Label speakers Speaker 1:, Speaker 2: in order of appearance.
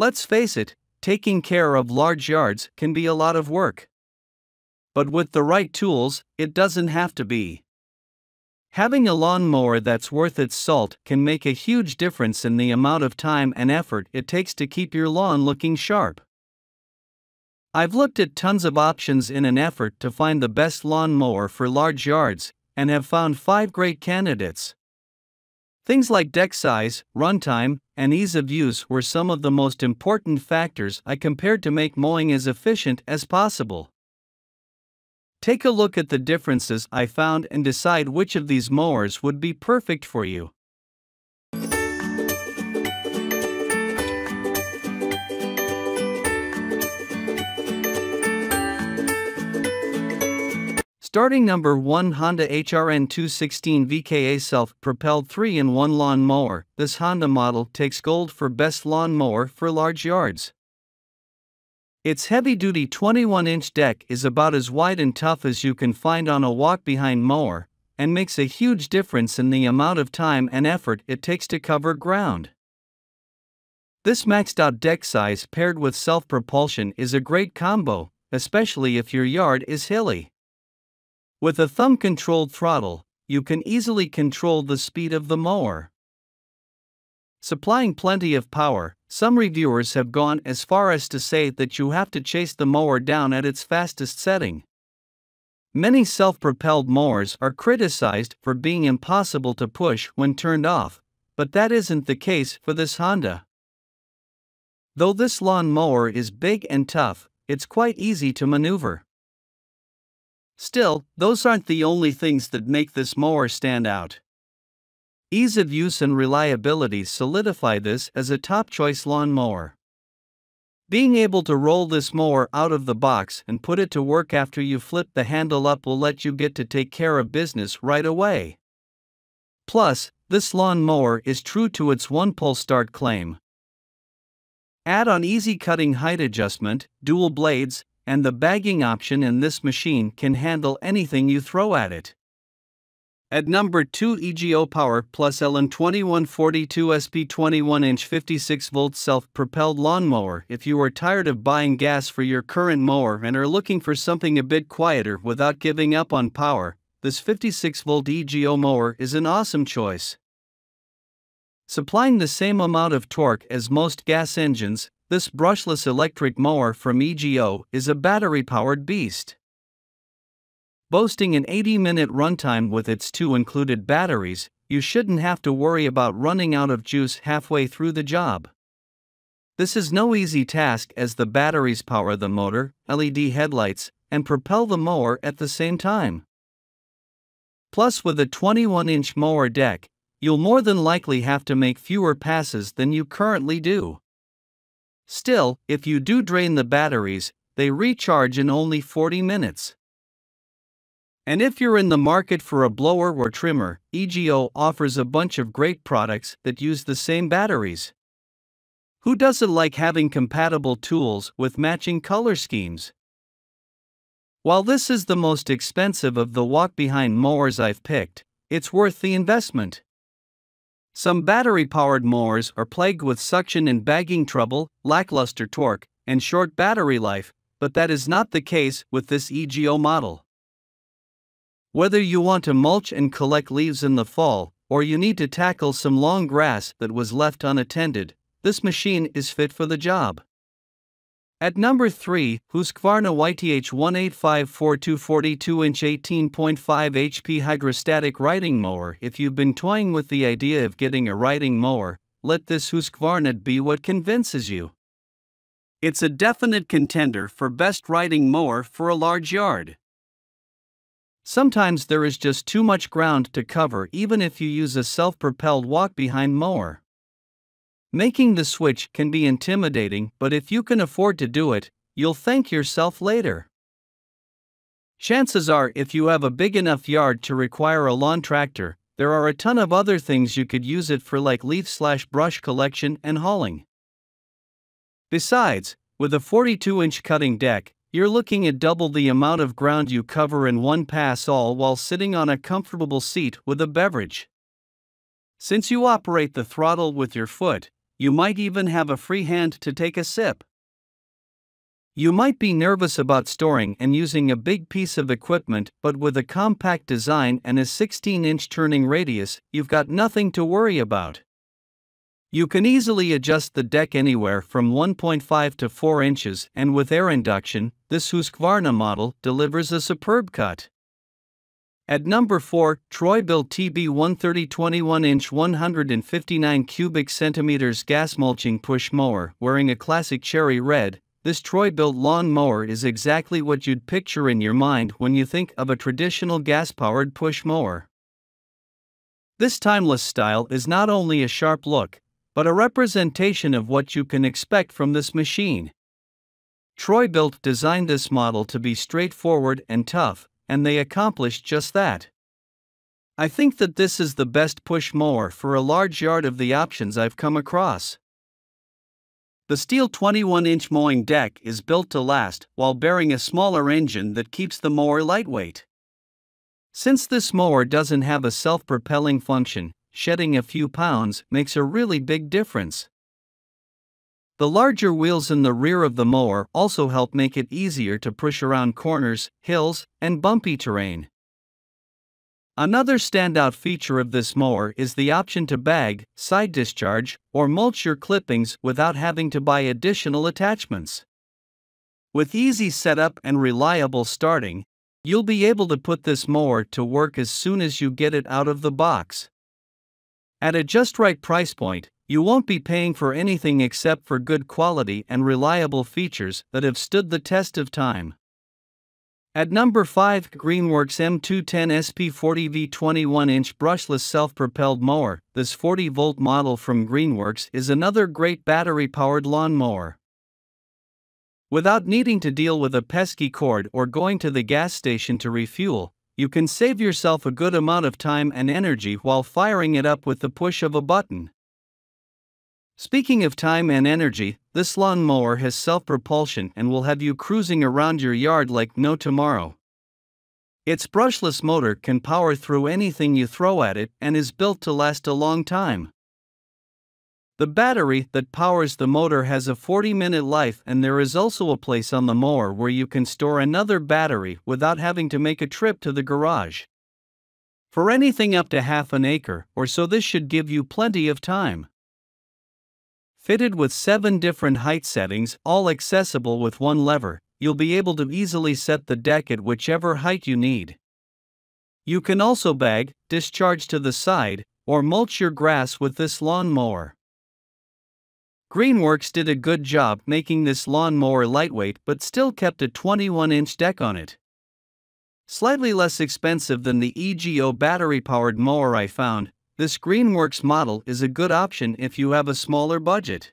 Speaker 1: Let's face it, taking care of large yards can be a lot of work. But with the right tools, it doesn't have to be. Having a lawnmower that's worth its salt can make a huge difference in the amount of time and effort it takes to keep your lawn looking sharp. I've looked at tons of options in an effort to find the best lawnmower for large yards, and have found five great candidates. Things like deck size, runtime, and ease of use were some of the most important factors I compared to make mowing as efficient as possible. Take a look at the differences I found and decide which of these mowers would be perfect for you. Starting number 1 Honda HRN 216 VKA self propelled 3 in 1 lawn mower. This Honda model takes gold for best lawn mower for large yards. Its heavy duty 21 inch deck is about as wide and tough as you can find on a walk behind mower, and makes a huge difference in the amount of time and effort it takes to cover ground. This maxed out deck size paired with self propulsion is a great combo, especially if your yard is hilly. With a thumb controlled throttle, you can easily control the speed of the mower. Supplying plenty of power, some reviewers have gone as far as to say that you have to chase the mower down at its fastest setting. Many self propelled mowers are criticized for being impossible to push when turned off, but that isn't the case for this Honda. Though this lawn mower is big and tough, it's quite easy to maneuver. Still, those aren't the only things that make this mower stand out. Ease of use and reliability solidify this as a top choice lawn mower. Being able to roll this mower out of the box and put it to work after you flip the handle up will let you get to take care of business right away. Plus, this lawn mower is true to its one pull start claim. Add on easy cutting height adjustment, dual blades, and the bagging option in this machine can handle anything you throw at it. At number 2 EGO Power Plus LM2142 SP 21 inch 56 volt self propelled lawnmower. If you are tired of buying gas for your current mower and are looking for something a bit quieter without giving up on power, this 56 volt EGO mower is an awesome choice. Supplying the same amount of torque as most gas engines, this brushless electric mower from EGO is a battery powered beast. Boasting an 80 minute runtime with its two included batteries, you shouldn't have to worry about running out of juice halfway through the job. This is no easy task as the batteries power the motor, LED headlights, and propel the mower at the same time. Plus, with a 21 inch mower deck, you'll more than likely have to make fewer passes than you currently do. Still, if you do drain the batteries, they recharge in only 40 minutes. And if you're in the market for a blower or trimmer, EGO offers a bunch of great products that use the same batteries. Who doesn't like having compatible tools with matching color schemes? While this is the most expensive of the walk behind mowers I've picked, it's worth the investment. Some battery powered mowers are plagued with suction and bagging trouble, lackluster torque, and short battery life, but that is not the case with this EGO model. Whether you want to mulch and collect leaves in the fall, or you need to tackle some long grass that was left unattended, this machine is fit for the job. At number 3, Husqvarna YTH 1854 inch 18.5 HP hydrostatic riding mower. If you've been toying with the idea of getting a riding mower, let this Husqvarna be what convinces you. It's a definite contender for best riding mower for a large yard. Sometimes there is just too much ground to cover even if you use a self propelled walk behind mower. Making the switch can be intimidating, but if you can afford to do it, you'll thank yourself later. Chances are, if you have a big enough yard to require a lawn tractor, there are a ton of other things you could use it for, like leaf slash brush collection and hauling. Besides, with a 42 inch cutting deck, you're looking at double the amount of ground you cover in one pass, all while sitting on a comfortable seat with a beverage. Since you operate the throttle with your foot, you might even have a free hand to take a sip. You might be nervous about storing and using a big piece of equipment, but with a compact design and a 16 inch turning radius, you've got nothing to worry about. You can easily adjust the deck anywhere from 1.5 to 4 inches, and with air induction, this Husqvarna model delivers a superb cut. At number 4, Troy-Bilt TB 130 21 inch 159 cubic centimeters gas mulching push mower wearing a classic cherry red, this Troy-Bilt lawn mower is exactly what you'd picture in your mind when you think of a traditional gas powered push mower. This timeless style is not only a sharp look, but a representation of what you can expect from this machine. Troy-Bilt designed this model to be straightforward and tough, and they accomplished just that. I think that this is the best push mower for a large yard of the options I've come across. The steel 21 inch mowing deck is built to last while bearing a smaller engine that keeps the mower lightweight. Since this mower doesn't have a self propelling function, shedding a few pounds makes a really big difference. The larger wheels in the rear of the mower also help make it easier to push around corners, hills, and bumpy terrain. Another standout feature of this mower is the option to bag, side discharge, or mulch your clippings without having to buy additional attachments. With easy setup and reliable starting, you'll be able to put this mower to work as soon as you get it out of the box. At a just right price point, you won't be paying for anything except for good quality and reliable features that have stood the test of time. At number 5, Greenworks M210 SP40V 21 inch brushless self propelled mower. This 40 volt model from Greenworks is another great battery powered lawn mower. Without needing to deal with a pesky cord or going to the gas station to refuel, you can save yourself a good amount of time and energy while firing it up with the push of a button. Speaking of time and energy, this lawn mower has self propulsion and will have you cruising around your yard like no tomorrow. Its brushless motor can power through anything you throw at it and is built to last a long time. The battery that powers the motor has a 40 minute life, and there is also a place on the mower where you can store another battery without having to make a trip to the garage. For anything up to half an acre or so, this should give you plenty of time. Fitted with seven different height settings, all accessible with one lever, you'll be able to easily set the deck at whichever height you need. You can also bag, discharge to the side, or mulch your grass with this lawnmower. Greenworks did a good job making this lawnmower lightweight but still kept a 21 inch deck on it. Slightly less expensive than the EGO battery powered mower I found, this Greenworks model is a good option if you have a smaller budget.